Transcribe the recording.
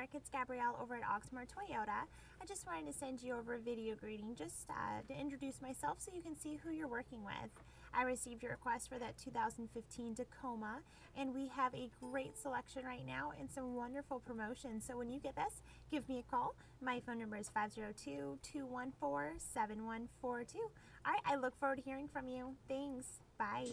Mark. It's Gabrielle over at Oxmoor Toyota. I just wanted to send you over a video greeting just uh, to introduce myself so you can see who you're working with. I received your request for that 2015 Tacoma, and we have a great selection right now and some wonderful promotions. So when you get this, give me a call. My phone number is 502-214-7142. All right, I look forward to hearing from you. Thanks. Bye.